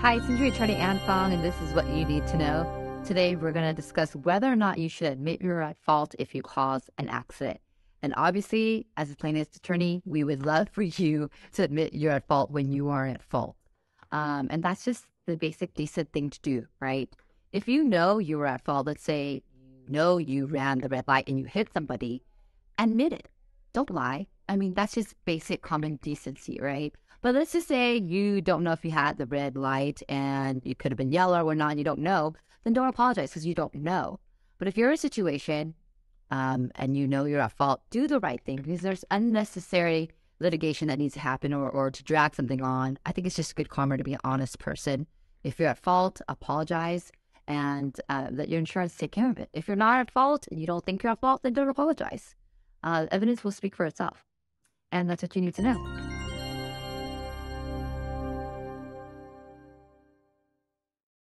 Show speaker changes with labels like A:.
A: Hi, it's injury attorney Ann Phoong, and this is what you need to know. Today, we're going to discuss whether or not you should admit you're at fault if you cause an accident. And obviously, as a plaintiff's attorney, we would love for you to admit you're at fault when you are at fault. Um, and that's just the basic decent thing to do, right? If you know you were at fault, let's say you know you ran the red light and you hit somebody, admit it. Don't lie. I mean, that's just basic common decency, right? But let's just say you don't know if you had the red light and you could have been yellow or not, and you don't know, then don't apologize because you don't know. But if you're in a situation um, and you know you're at fault, do the right thing because there's unnecessary litigation that needs to happen or, or to drag something on. I think it's just good karma to be an honest person. If you're at fault, apologize and uh, let your insurance take care of it. If you're not at fault and you don't think you're at fault, then don't apologize. Uh, evidence will speak for itself. And that's what you need to know.